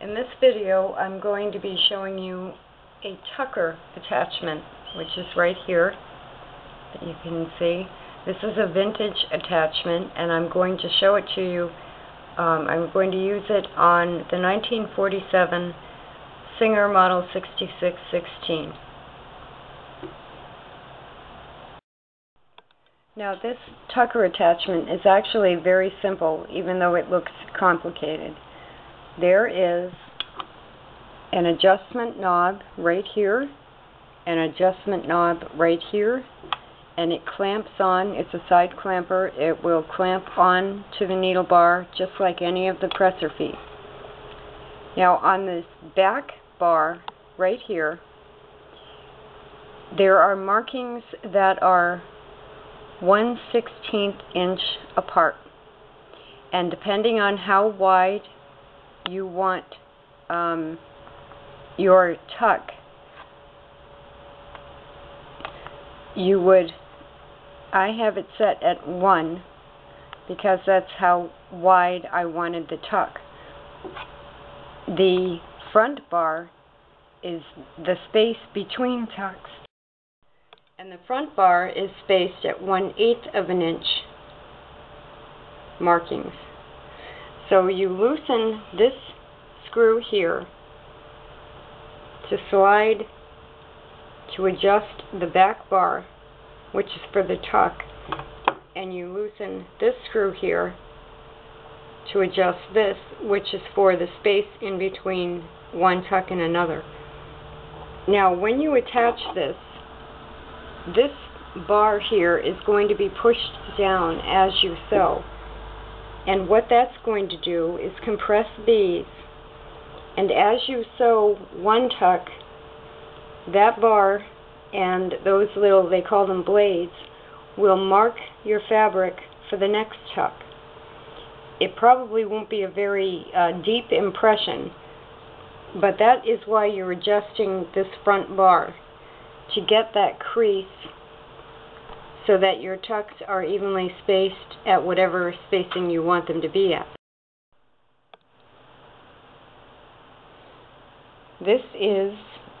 In this video I'm going to be showing you a tucker attachment which is right here that you can see. This is a vintage attachment and I'm going to show it to you. Um, I'm going to use it on the 1947 Singer Model 6616. Now this tucker attachment is actually very simple even though it looks complicated there is an adjustment knob right here, an adjustment knob right here, and it clamps on, it's a side clamper, it will clamp on to the needle bar just like any of the presser feet. Now on this back bar right here, there are markings that are 1 16th inch apart. And depending on how wide you want um, your tuck, you would, I have it set at 1 because that's how wide I wanted the tuck. The front bar is the space between tucks and the front bar is spaced at 1 8th of an inch markings. So you loosen this screw here to slide to adjust the back bar, which is for the tuck, and you loosen this screw here to adjust this, which is for the space in between one tuck and another. Now, when you attach this, this bar here is going to be pushed down as you sew. And what that's going to do is compress these. And as you sew one tuck, that bar and those little, they call them blades, will mark your fabric for the next tuck. It probably won't be a very uh, deep impression, but that is why you're adjusting this front bar to get that crease so that your tucks are evenly spaced at whatever spacing you want them to be at. This is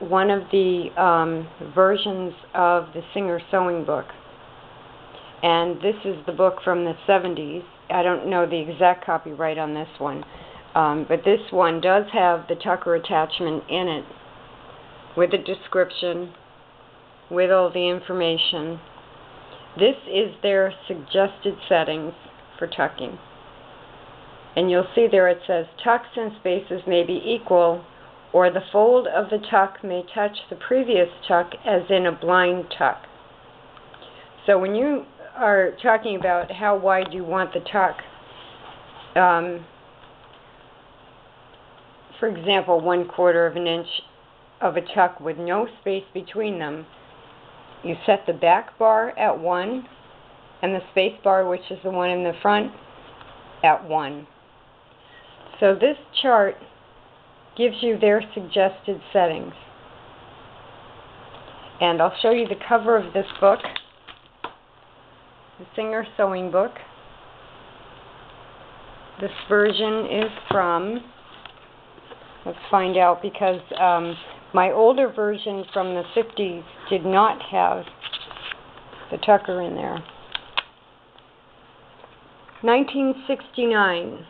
one of the um, versions of the Singer Sewing Book. And this is the book from the 70s. I don't know the exact copyright on this one. Um, but this one does have the tucker attachment in it with a description, with all the information, this is their suggested settings for tucking. And you'll see there it says tucks and spaces may be equal or the fold of the tuck may touch the previous tuck as in a blind tuck. So when you are talking about how wide you want the tuck, um, for example, one quarter of an inch of a tuck with no space between them, you set the back bar at 1 and the space bar, which is the one in the front, at 1. So this chart gives you their suggested settings. And I'll show you the cover of this book, the Singer Sewing Book. This version is from, let's find out because um, my older version from the 50s did not have the tucker in there. 1969.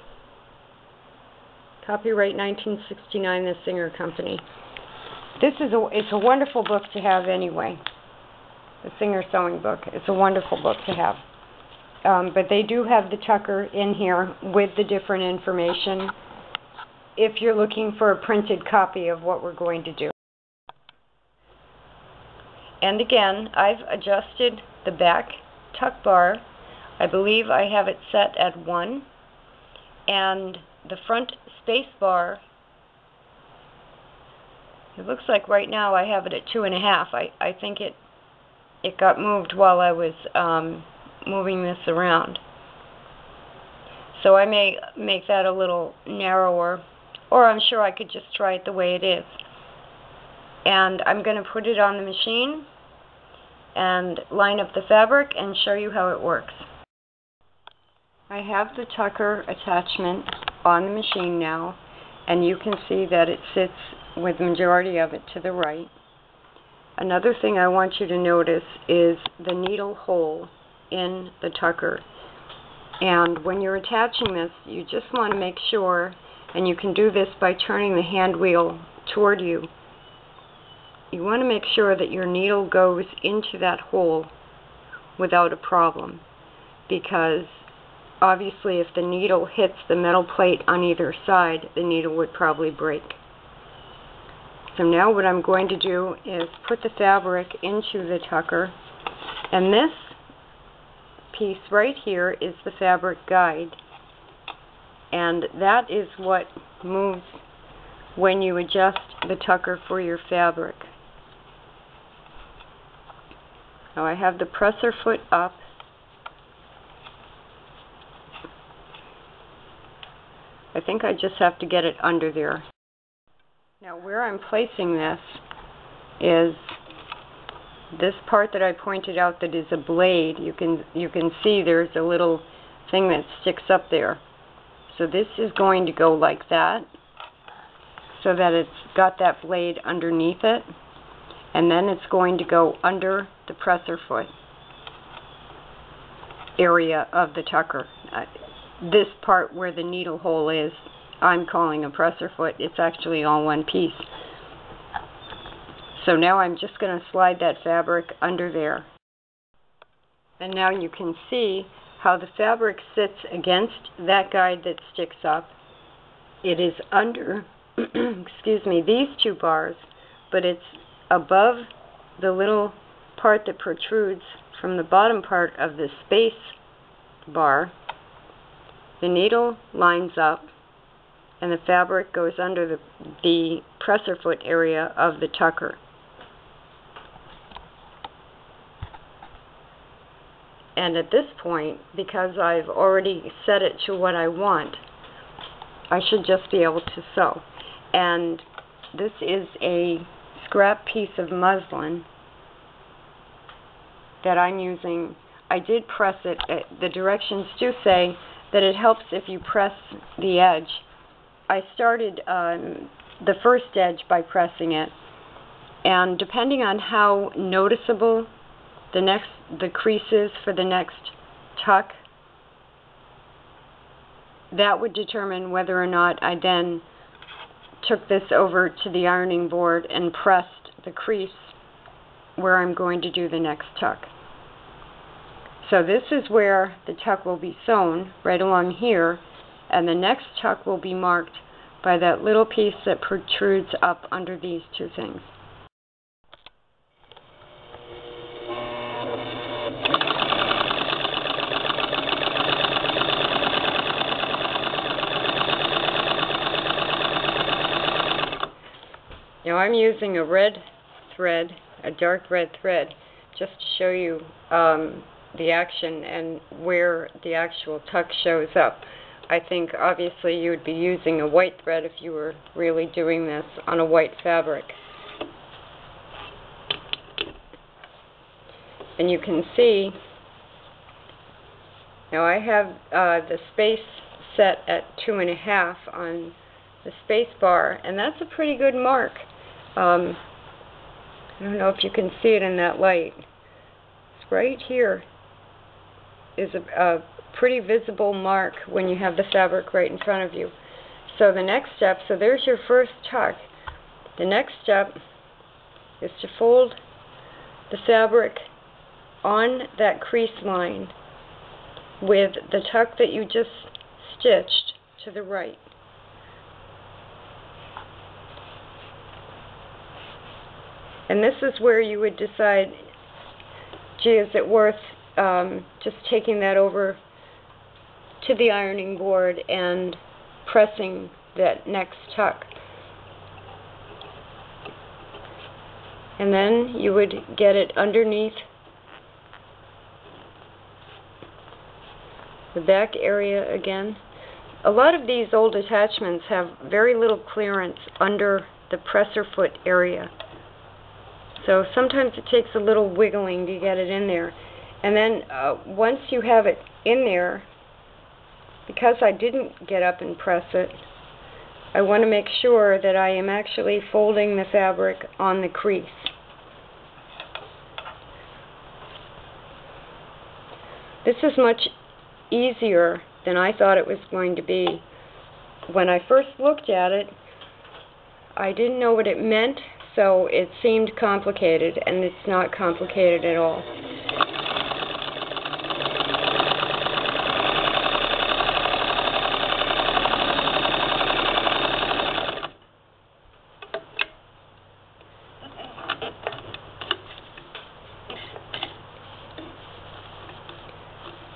Copyright 1969, The Singer Company. This is a, it's a wonderful book to have anyway. The Singer Sewing Book. It's a wonderful book to have. Um, but they do have the tucker in here with the different information if you're looking for a printed copy of what we're going to do. And again, I've adjusted the back tuck bar. I believe I have it set at 1. And the front space bar, it looks like right now I have it at 2.5. I, I think it, it got moved while I was um, moving this around. So I may make that a little narrower, or I'm sure I could just try it the way it is. And I'm going to put it on the machine and line up the fabric and show you how it works. I have the tucker attachment on the machine now and you can see that it sits with the majority of it to the right. Another thing I want you to notice is the needle hole in the tucker. And when you're attaching this, you just want to make sure, and you can do this by turning the hand wheel toward you, you want to make sure that your needle goes into that hole without a problem because obviously if the needle hits the metal plate on either side the needle would probably break. So now what I'm going to do is put the fabric into the tucker and this piece right here is the fabric guide and that is what moves when you adjust the tucker for your fabric. Now I have the presser foot up. I think I just have to get it under there. Now where I'm placing this is this part that I pointed out that is a blade. You can you can see there's a little thing that sticks up there. So this is going to go like that so that it's got that blade underneath it and then it's going to go under the presser foot area of the tucker. Uh, this part where the needle hole is, I'm calling a presser foot. It's actually all one piece. So now I'm just going to slide that fabric under there. And now you can see how the fabric sits against that guide that sticks up. It is under, excuse me, these two bars, but it's above the little part that protrudes from the bottom part of the space bar, the needle lines up and the fabric goes under the, the presser foot area of the tucker. And at this point, because I've already set it to what I want, I should just be able to sew. And this is a scrap piece of muslin that I'm using. I did press it. Uh, the directions do say that it helps if you press the edge. I started um, the first edge by pressing it and depending on how noticeable the next the crease is for the next tuck that would determine whether or not I then took this over to the ironing board and pressed the crease where I'm going to do the next tuck. So this is where the tuck will be sewn, right along here, and the next tuck will be marked by that little piece that protrudes up under these two things. Now I'm using a red thread, a dark red thread, just to show you um, the action and where the actual tuck shows up. I think obviously you would be using a white thread if you were really doing this on a white fabric. And you can see, now I have uh, the space set at two and a half on the space bar, and that's a pretty good mark. Um, I don't know if you can see it in that light. It's right here is a, a pretty visible mark when you have the fabric right in front of you. So the next step, so there's your first tuck. The next step is to fold the fabric on that crease line with the tuck that you just stitched to the right. And this is where you would decide, gee, is it worth um, just taking that over to the ironing board and pressing that next tuck. And then you would get it underneath the back area again. A lot of these old attachments have very little clearance under the presser foot area. So sometimes it takes a little wiggling to get it in there. And then uh, once you have it in there, because I didn't get up and press it, I want to make sure that I am actually folding the fabric on the crease. This is much easier than I thought it was going to be. When I first looked at it, I didn't know what it meant, so it seemed complicated, and it's not complicated at all.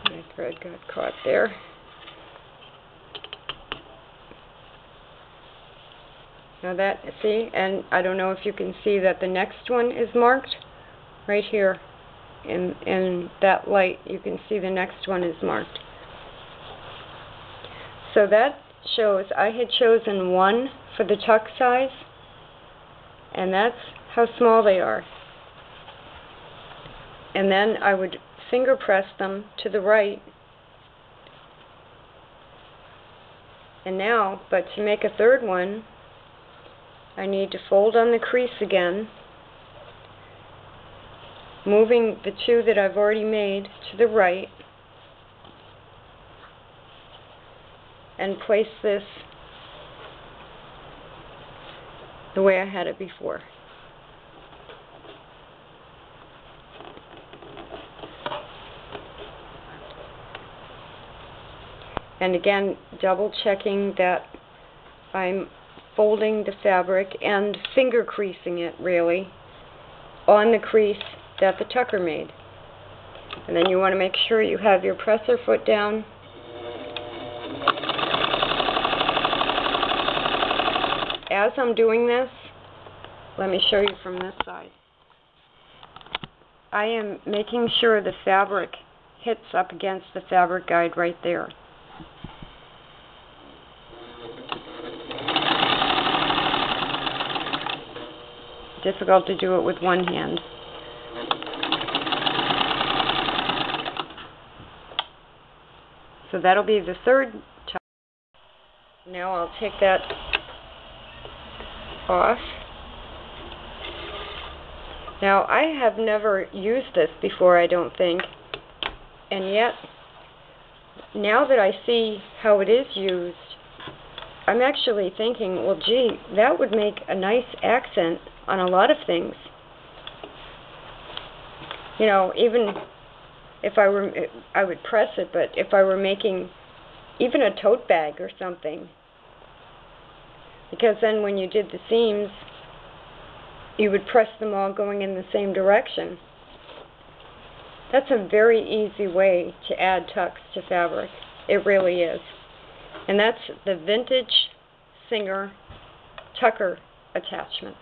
My thread got caught there. Now that, see, and I don't know if you can see that the next one is marked right here. In, in that light, you can see the next one is marked. So that shows I had chosen one for the tuck size, and that's how small they are. And then I would finger press them to the right. And now, but to make a third one, I need to fold on the crease again, moving the two that I've already made to the right, and place this the way I had it before. And again, double checking that I'm folding the fabric and finger creasing it really on the crease that the tucker made. And then you want to make sure you have your presser foot down. As I'm doing this, let me show you from this side. I am making sure the fabric hits up against the fabric guide right there. Difficult to do it with one hand. So that'll be the third tuck. Now I'll take that off. Now I have never used this before I don't think and yet now that I see how it is used I'm actually thinking well gee that would make a nice accent on a lot of things. You know, even if I were, I would press it, but if I were making even a tote bag or something, because then when you did the seams, you would press them all going in the same direction. That's a very easy way to add tucks to fabric. It really is. And that's the Vintage Singer Tucker attachment.